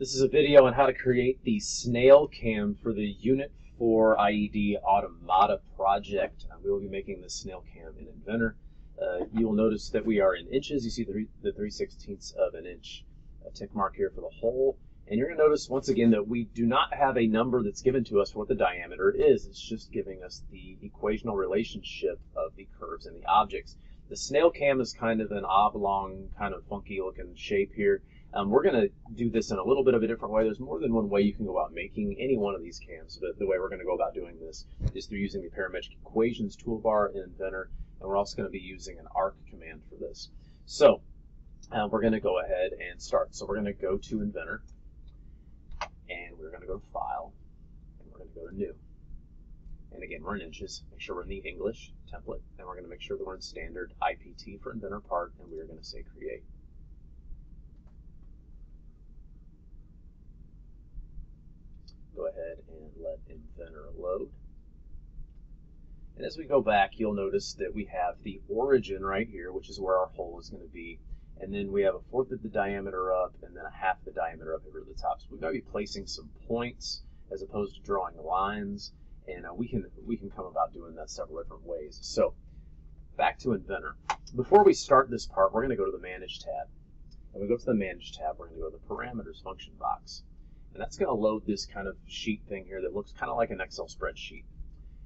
This is a video on how to create the snail cam for the Unit 4 IED Automata project. Uh, we will be making the snail cam in Inventor. Uh, you will notice that we are in inches. You see the, the 3 16ths of an inch uh, tick mark here for the hole. And you're going to notice once again that we do not have a number that's given to us for what the diameter is. It's just giving us the equational relationship of the curves and the objects. The snail cam is kind of an oblong, kind of funky looking shape here. Um, we're going to do this in a little bit of a different way. There's more than one way you can go about making any one of these cams, but the way we're going to go about doing this is through using the parametric equations toolbar in Inventor, and we're also going to be using an arc command for this. So uh, we're going to go ahead and start. So we're going to go to Inventor, and we're going to go to File, and we're going to go to New. And again, we're in inches. Make sure we're in the English template, and we're going to make sure that we're in standard IPT for Inventor part, and we are going to say Create. go ahead and load. And as we go back, you'll notice that we have the origin right here, which is where our hole is going to be. And then we have a fourth of the diameter up and then a half the diameter up over the top. So we've got to be placing some points as opposed to drawing lines. And uh, we can we can come about doing that several different ways. So back to Inventor. Before we start this part, we're going to go to the Manage tab. And we go to the Manage tab, we're going to go to the Parameters function box. And that's going to load this kind of sheet thing here that looks kind of like an Excel spreadsheet.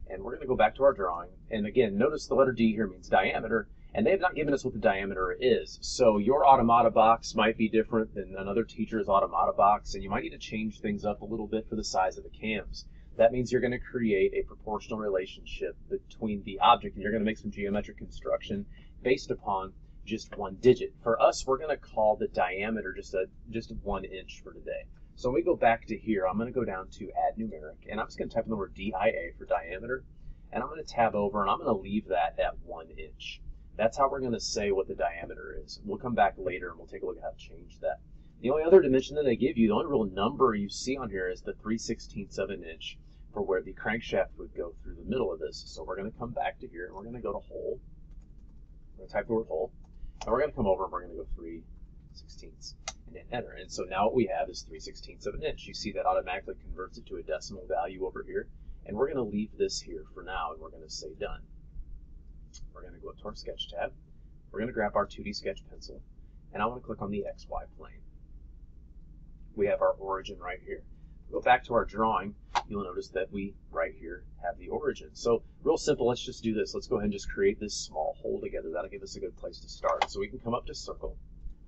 And we're going to go back to our drawing. And again, notice the letter D here means diameter. And they have not given us what the diameter is. So your automata box might be different than another teacher's automata box. And you might need to change things up a little bit for the size of the cams. That means you're going to create a proportional relationship between the object and you're going to make some geometric construction based upon just one digit. For us, we're going to call the diameter just a just one inch for today. So when we go back to here, I'm going to go down to add numeric, and I'm just going to type in the word DIA for diameter, and I'm going to tab over, and I'm going to leave that at one inch. That's how we're going to say what the diameter is. We'll come back later, and we'll take a look at how to change that. The only other dimension that they give you, the only real number you see on here is the 3 16ths of an inch for where the crankshaft would go through the middle of this. So we're going to come back to here, and we're going to go to hole. We're going to type the word hole, and we're going to come over, and we're going to go 3 16ths and hit enter. And so now what we have is 3 16ths of an inch. You see that automatically converts it to a decimal value over here. And we're going to leave this here for now, and we're going to say done. We're going to go up to our sketch tab. We're going to grab our 2D sketch pencil, and I want to click on the XY plane. We have our origin right here. Go back to our drawing, you'll notice that we, right here, have the origin. So real simple, let's just do this. Let's go ahead and just create this small hole together. That'll give us a good place to start. So we can come up to circle,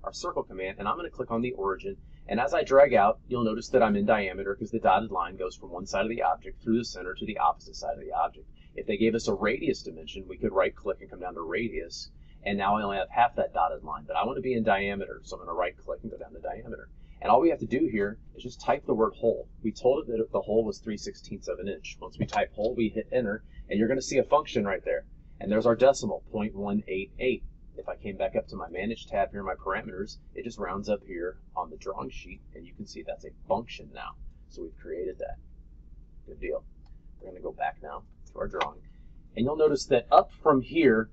our circle command, and I'm going to click on the origin. And as I drag out, you'll notice that I'm in diameter because the dotted line goes from one side of the object through the center to the opposite side of the object. If they gave us a radius dimension, we could right click and come down to radius. And now I only have half that dotted line, but I want to be in diameter. So I'm going to right click and go down to diameter. And all we have to do here is just type the word hole. We told it that the hole was 3 16ths of an inch. Once we type hole, we hit enter, and you're going to see a function right there. And there's our decimal, 0.188. If I came back up to my Manage tab here, my parameters, it just rounds up here on the drawing sheet, and you can see that's a function now. So we've created that. Good deal. We're going to go back now to our drawing. And you'll notice that up from here,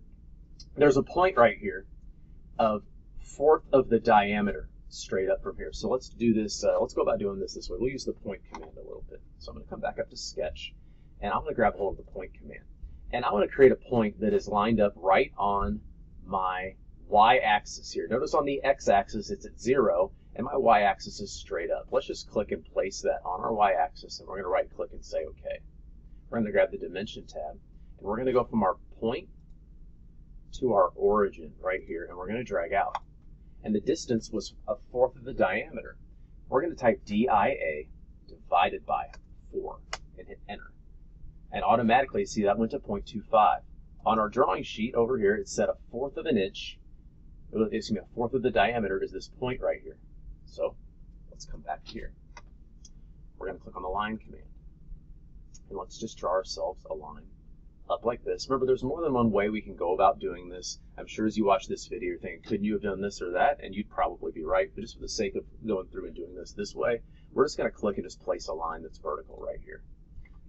there's a point right here of fourth of the diameter straight up from here. So let's do this, uh, let's go about doing this this way. We'll use the point command a little bit. So I'm going to come back up to sketch, and I'm going to grab hold of the point command. And I want to create a point that is lined up right on my y-axis here. Notice on the x-axis it's at 0, and my y-axis is straight up. Let's just click and place that on our y-axis, and we're going to right-click and say OK. We're going to grab the Dimension tab, and we're going to go from our point to our origin right here, and we're going to drag out. And the distance was a fourth of the diameter. We're going to type DIA divided by 4 and hit Enter. And automatically, see, that went to 0.25 on our drawing sheet over here, it said a fourth of an inch, excuse me, a fourth of the diameter is this point right here. So let's come back here. We're going to click on the line command. And let's just draw ourselves a line up like this. Remember, there's more than one way we can go about doing this. I'm sure as you watch this video, you're thinking, couldn't you have done this or that? And you'd probably be right. But just for the sake of going through and doing this this way, we're just going to click and just place a line that's vertical right here.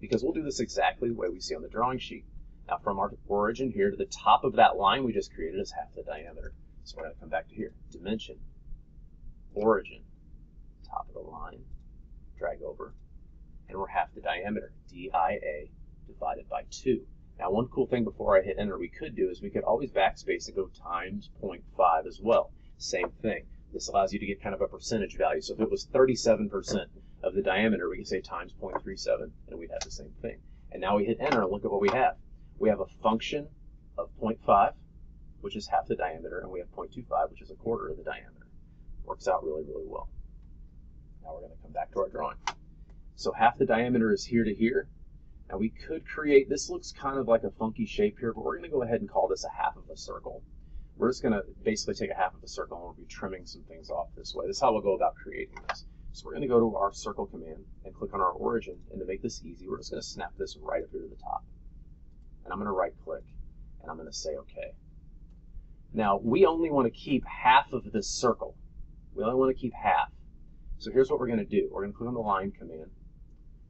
Because we'll do this exactly the way we see on the drawing sheet. Now from our origin here to the top of that line we just created is half the diameter. So we're going to come back to here. Dimension, origin, top of the line, drag over, and we're half the diameter, DIA divided by 2. Now, one cool thing before I hit enter we could do is we could always backspace and go times 0.5 as well. Same thing. This allows you to get kind of a percentage value. So if it was 37% of the diameter, we could say times 0.37, and we'd have the same thing. And now we hit enter, and look at what we have. We have a function of 0.5, which is half the diameter, and we have 0.25, which is a quarter of the diameter. Works out really, really well. Now we're going to come back to our drawing. So half the diameter is here to here. Now we could create, this looks kind of like a funky shape here, but we're going to go ahead and call this a half of a circle. We're just going to basically take a half of a circle and we'll be trimming some things off this way. This is how we'll go about creating this. So we're going to go to our circle command and click on our origin. And to make this easy, we're just going to snap this right up here to the top. And I'm going to right click and I'm going to say OK. Now we only want to keep half of this circle. We only want to keep half. So here's what we're going to do. We're going to click on the line command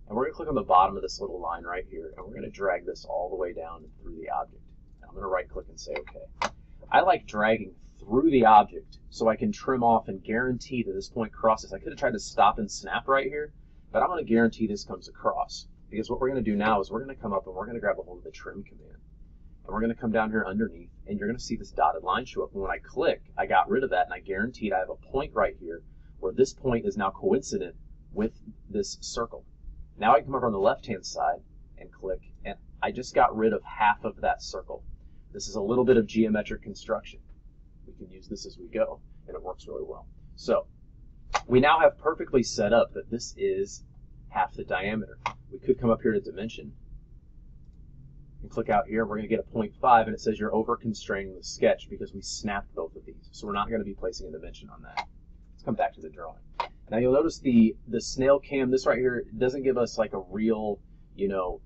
and we're going to click on the bottom of this little line right here, and we're going to drag this all the way down through the object. And I'm going to right click and say OK. I like dragging through the object so I can trim off and guarantee that this point crosses. I could have tried to stop and snap right here, but I'm going to guarantee this comes across. Because what we're going to do now is we're going to come up and we're going to grab a hold of the trim command. And we're going to come down here underneath, and you're going to see this dotted line show up. And when I click, I got rid of that, and I guaranteed I have a point right here where this point is now coincident with this circle. Now I come over on the left-hand side and click, and I just got rid of half of that circle. This is a little bit of geometric construction. We can use this as we go, and it works really well. So we now have perfectly set up that this is half the diameter. We could come up here to dimension and click out here. We're going to get a 0.5, and it says you're over constraining the sketch because we snapped both of these. So we're not going to be placing a dimension on that. Let's come back to the drawing. Now you'll notice the, the snail cam, this right here, doesn't give us like a real, you know,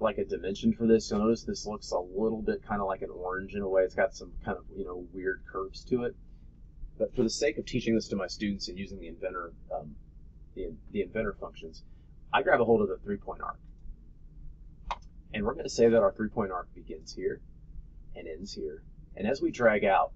like a dimension for this. You'll notice this looks a little bit kind of like an orange in a way. It's got some kind of, you know, weird curves to it. But for the sake of teaching this to my students and using the inventor, um, the, the inventor functions, I grab a hold of the three-point arc. And we're going to say that our three-point arc begins here and ends here. And as we drag out,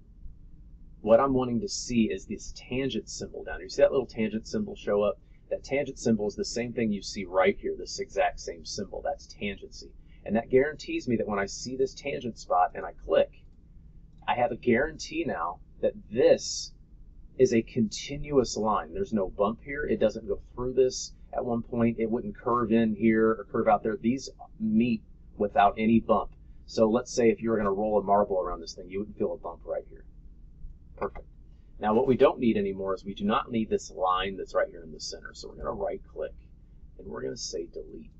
what I'm wanting to see is this tangent symbol down here. You see that little tangent symbol show up? That tangent symbol is the same thing you see right here, this exact same symbol. That's tangency. And that guarantees me that when I see this tangent spot and I click, I have a guarantee now that this is a continuous line. There's no bump here. It doesn't go through this at one point. It wouldn't curve in here or curve out there. These meet without any bump. So let's say if you were going to roll a marble around this thing, you wouldn't feel a bump right here. Perfect. Now what we don't need anymore is we do not need this line that's right here in the center. So we're going to right click and we're going to say delete.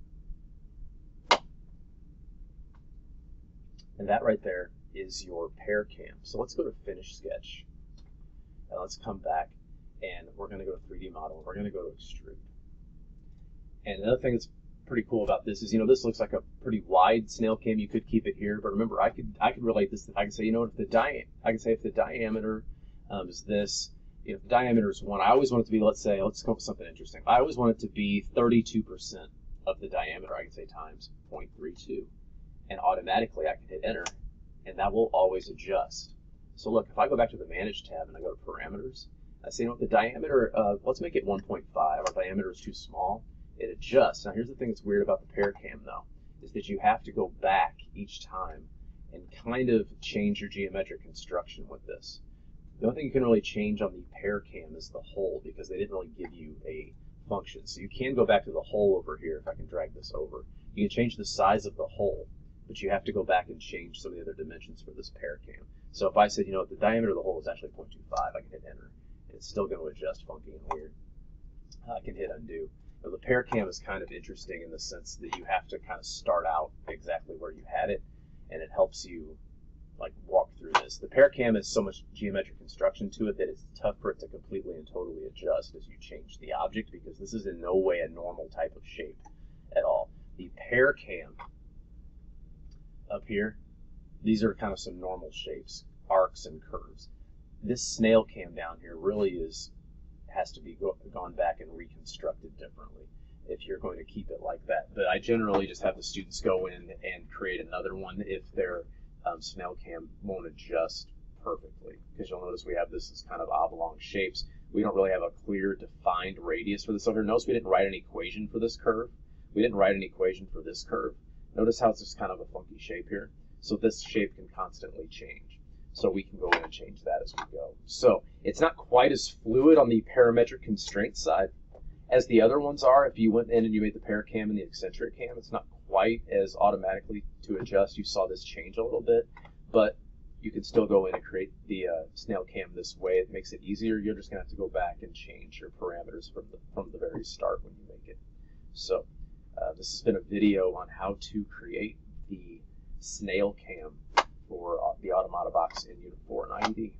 And that right there is your pear cam. So let's go to finish sketch. And let's come back and we're going to go to 3D model. We're going to go to extrude. And another thing that's pretty cool about this is, you know, this looks like a pretty wide snail cam. You could keep it here, but remember, I could I could relate this. I can say, you know, if the di I can say if the diameter um, is this, you know, if the diameter is one, I always want it to be, let's say, let's come up with something interesting. I always want it to be 32% of the diameter. I can say times 0.32, and automatically I can hit enter, and that will always adjust. So look, if I go back to the Manage tab and I go to Parameters, I say, you know, the diameter, uh, let's make it 1.5. Our diameter is too small it adjusts. Now, here's the thing that's weird about the pear cam, though, is that you have to go back each time and kind of change your geometric construction with this. The only thing you can really change on the pear cam is the hole because they didn't really give you a function. So you can go back to the hole over here if I can drag this over. You can change the size of the hole, but you have to go back and change some of the other dimensions for this pear cam. So if I said, you know, the diameter of the hole is actually 0.25, I can hit enter. And it's still going to adjust funky and weird. I can hit undo. The pear cam is kind of interesting in the sense that you have to kind of start out exactly where you had it, and it helps you like walk through this. The pear cam has so much geometric construction to it that it's tough for it to completely and totally adjust as you change the object because this is in no way a normal type of shape at all. The pair cam up here, these are kind of some normal shapes, arcs and curves. This snail cam down here really is has to be go, gone back and reconstructed differently if you're going to keep it like that. But I generally just have the students go in and create another one if their um, snail cam won't adjust perfectly. Because you'll notice we have this as kind of oblong shapes. we don't really have a clear defined radius for this over. Notice we didn't write an equation for this curve. We didn't write an equation for this curve. Notice how it's just kind of a funky shape here. So this shape can constantly change. So we can go in and change that as we go. So it's not quite as fluid on the parametric constraint side as the other ones are. If you went in and you made the paracam and the eccentric cam, it's not quite as automatically to adjust. You saw this change a little bit, but you can still go in and create the uh, snail cam this way. It makes it easier. You're just gonna have to go back and change your parameters from the from the very start when you make it. So uh, this has been a video on how to create the snail cam for uh, the Automata box in Unit 4 and IED.